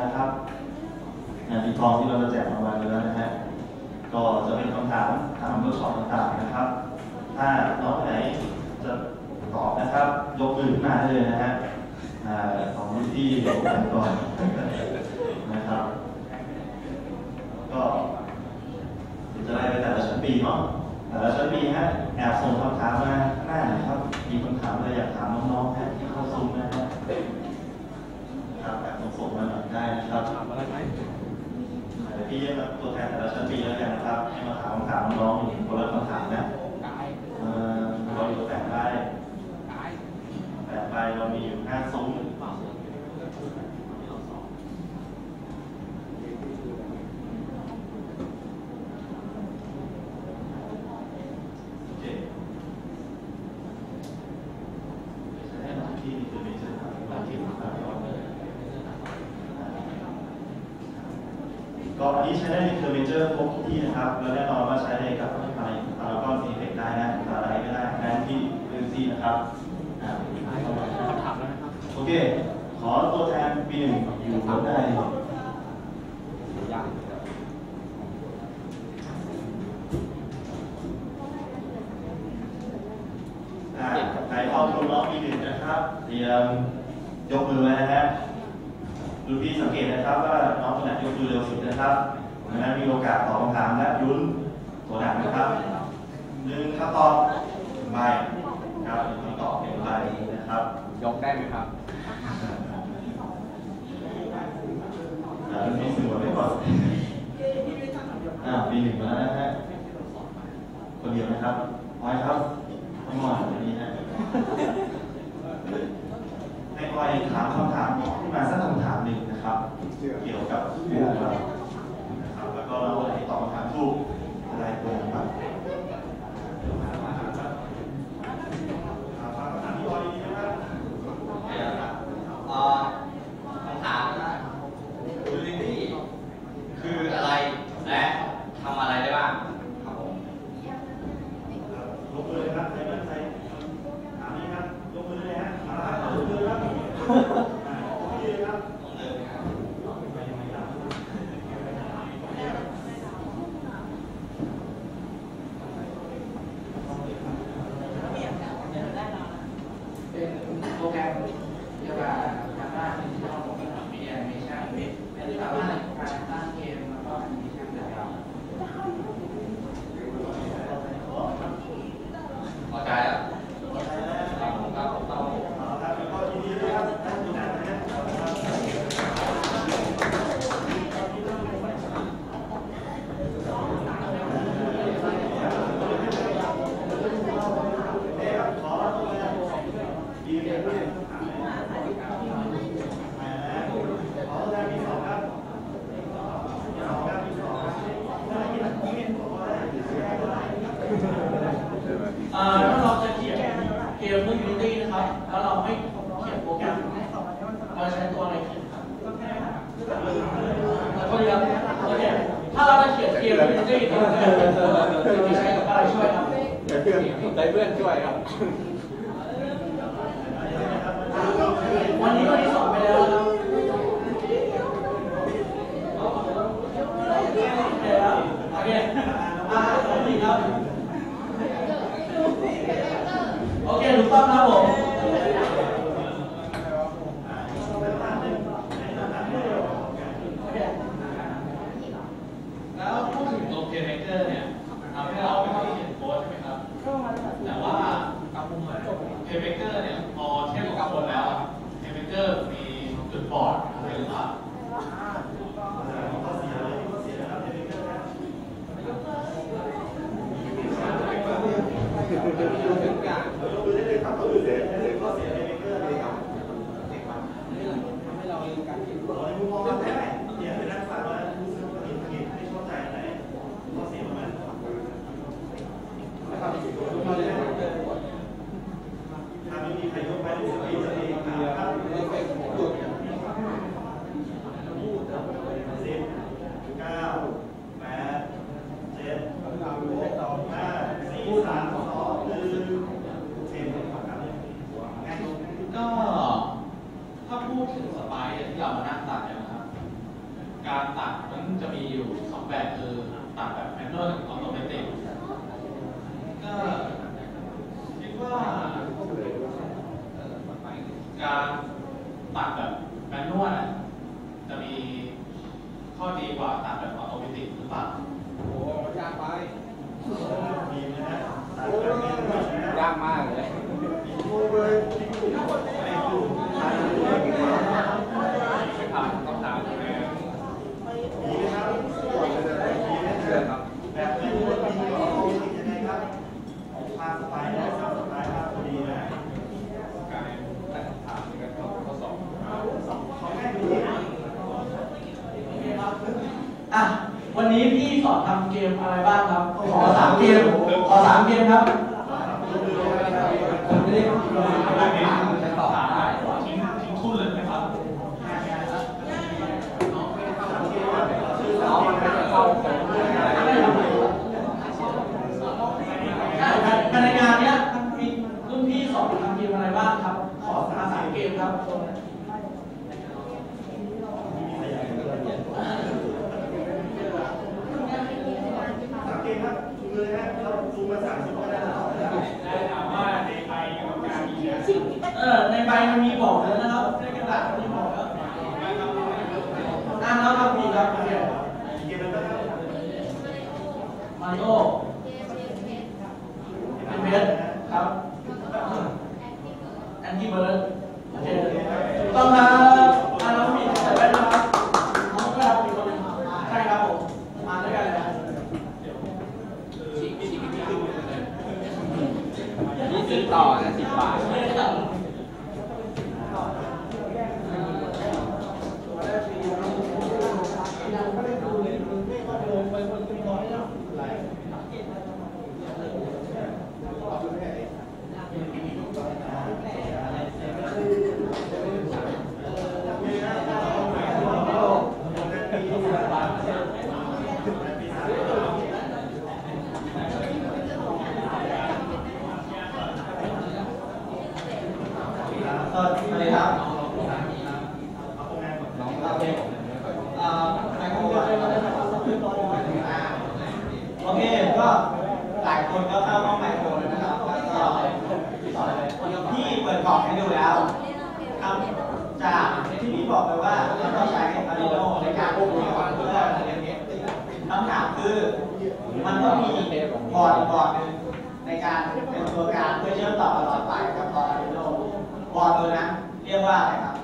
นะครับงานที่ทองที่เราจะแจกรางวัลกันแล้วนะฮะ ก็จะเป็นคำถามถามเวิร์กช็อปต่างๆนะครับ ถ้าน้องไหนจะตอบนะครับ ยกมือขึ้นมาได้เลยนะฮะอ่าของรุ่นพี่เดี๋ยวกันก่อนนะครับ ก็เดี๋ยวจะไล่ไปแต่ละชั้นปีเนาะ แต่ละชั้นปีฮะแอบส่งคำถามมาหน้านะครับ มีคำถามอะไรอยากถามน้องๆฮะที่เข้าซุ้มนะฮะครับแอบส่งส่งมาหน่อย ได้นะครับถามอะไรไหมเดี๋ยวพี่เรียกตัวแทนแต่ละชั้นปีแล้วกันนะครับ ให้มาถามคำถามน้องๆอยู่คนละคำถามนะ กาย เอ่อเราอยู่แปดไร่ กาย แปดใบเรามีอยู่ห้าซุ้ม เปล่าที่เราสอบ โอเคจะให้หลังที่นี่คือเมเจอร์ครับหลังที่ครับ ก็อันนี้ใช้ได้ในเคอร์เมเจอร์ครบทุกที่นะครับ แล้วแน่นอนว่าใช้ได้กับอะไรพารากอนซีเฟกได้นะอะไรก็ได้แทนที่เรนซี่นะครับโอเค ขอตัวแทนปีหนึ่งอยู่รถได้ยากอ่าใครเข้าคนร้องปีหนึ่งนะครับ เตรียมยกมือไว้นะฮะ ดูพี่สังเกตนะครับว่าน้องคนไหนยกมือเร็วสุดนะครับดังนั้นมีโอกาสตอบคำถามและลุ้นตัวหนังนะครับหนึ่งคำตอบหนึ่งใบครับหนึ่งคำตอบหนึ่งใบนะครับ ยกได้ไหมครับอ่ามีสมุดไว้ก่อนอ่าปีหนึ่งมาแล้วนะฮะคนเดียวนะครับพอยครับไม่หมดอันนี้ฮะ ให้คอยถามคำถามขึ้นมาสักคำถามหนึ่งนะครับ เกี่ยวกับผู้เรานะครับ แล้วก็เราให้ตอบคำถามถูกอะได้ตัวนะครับถามคำถามที่พอดีนะครับ เอ่อคำถามนะคือที่คืออะไรและทำอะไรได้บ้างครับผม ยกมือเลยครับใครมั่นใจถามนี้ครับยกมือเลยฮะเอาละครับยกมือครับอ่ายกมือเลยครับ ต้องเดินไหมครับ เป็นโปรแกรมเกี่ยวกับทางด้านดิจิทัลมีแอนิเมชันเป็นสามารถการสร้างเกมแล้วก็แอนิเมชันได้ครับ พอใจแล้ว เอาละครับแล้วก็ยินดีด้วยครับได้ตัวหนังนะฮะเอาละครับเอ๊ะครับขอตัวแทนปีหนึ่งด้วยอ่าขอตัวแทนปีสองครับปีสองครับปีสองครับได้ที่หลังที่เป็นของอะไร อ่าถ้าเราจะเขียนเกมด้วย Unity นะครับ แล้วเราไม่เขียนโปรแกรมเราใช้ตัวอะไรเขียนครับแล้วก็เรียนโอเคถ้าเราจะเขียนเกมจี้ใช้กับอะไรช่วยครับได้เพื่อนได้เพื่อนช่วยครับ วันนี้วันที่สอง การตัดแบบแมนนวลจะมีข้อดีกว่าตัด นี้พี่สอนทำเกมอะไรบ้างครับ ขอสามเกม ขอสามเกมครับ 아요. โอเค ก็หลายคนก็เข้าห้องไมโครแล้นะครับที่เปิดกองให้ดูแล้วจากที่พี่บอกไปว่าต้องใช้อาริโนในการควบคุมความเพื่อเรียนเก็บคำถามคือมันต้องมีบอร์บอร์หนึ่งในการเป็นตัวการเพื่อเชื่อมต่อตลอดไปกับบอร์ดอาริโนบอร์ดตัวนั้นเรียกว่าอะไรครับ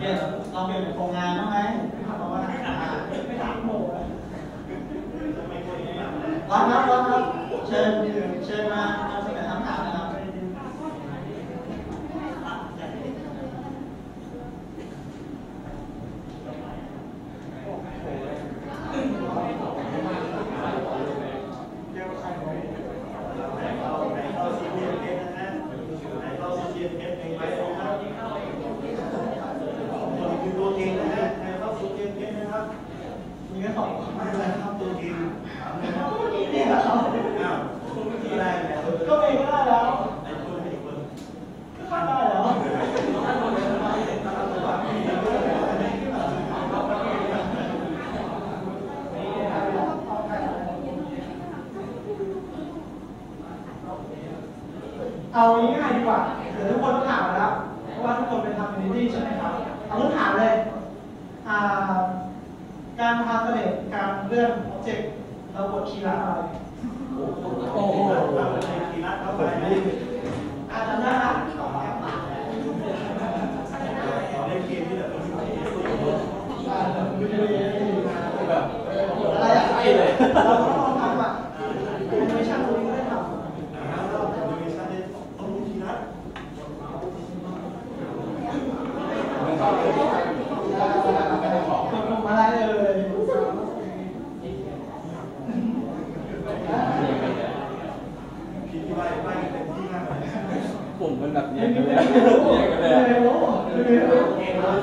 เราเปลี่ยวกับโครงงานได้ไหมไม่ถาะว่าไม่ถามโมรับรับรับเชิญเชิญมา มาสเลตการเรื่องออบเจกต์เราบทคีย์อะไรโอ้โหคีย์ลัดเข้าไปอาจารย์นะครับอะไรอะ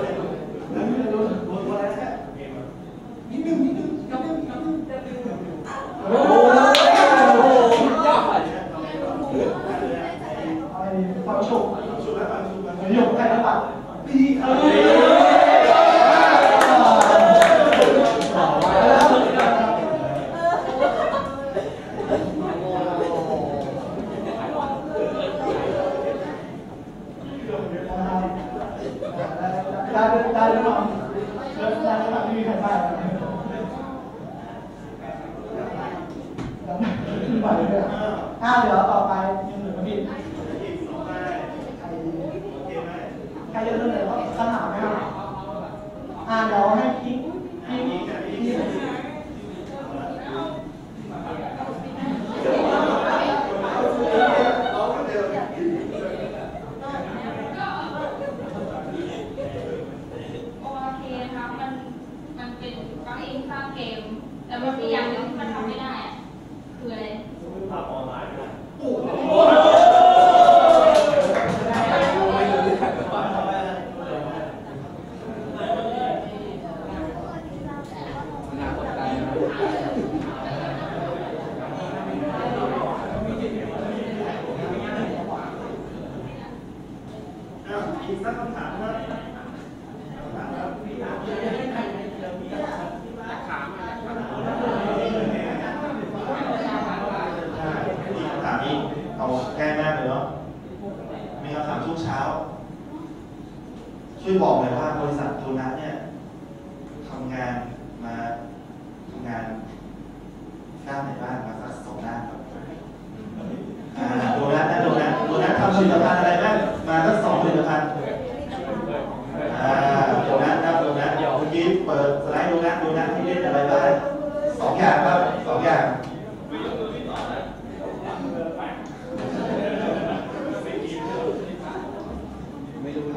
ね。 ใครจะเริ่มเลยว่าคำถามไหมครับอ่าเดี๋ยวให้พี่พี่พี่ โอเคนะคะมัน มันเป็นบางเองสร้างเกม แต่มันมีอย่างหนึงที่มันทำไม่ได้อะคืออะไร ภาพออนไลน์นะ น่าสนใจนะ อ้าวอีกสักคำถามครับคำถามครับอีกคำถามนี้ เอาใกล้มากเลยเนาะมีคำถามทุกเช้า ช่วยบอกหน่อยว่าบริษัทโทนัสเนี่ยทำงานมาทำงานด้านไหนบ้างมาสักสองด้านครับโดนัทนะโดนัทโดนัททำผลิตภัณฑ์อะไรบ้างมาสักสองผลิตภัณฑ์โดนัทนะโดนัทเมื่อกี้เปิดสไลด์โดนัทโดนัทที่เล่นอะไรบ้างสองอย่างครับสองอย่าง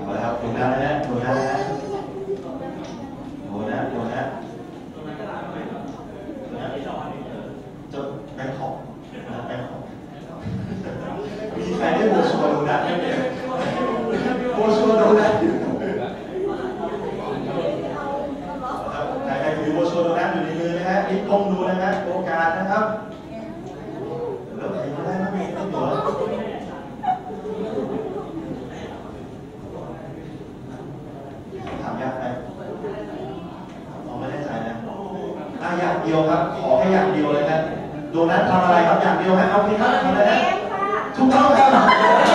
เอาละครับโดนัทนะโดนัทนะโดนัทโดนัท จดแบงค์ของนะแบงค์ของมีใครได้โบชัวร์โดนัทไหมเนี่ยโบชัวร์โดนัทอยู่ครับใครใครถือโบชัวร์โดนัทอยู่ในมือนะฮะรีบก้มดู นะฮะโอกาสนะครับแล้วใครก็ได้นะไม่ต้องหัวถามยากไหมเราไม่ได้ใจนะอะอย่างเดียวครับ ขอแค่อย่างเดียวเลยนะโดนัททำอะไรครับอย่างเดียวฮะเอาพี่ครับทำอะไรนะถูกต้องครับ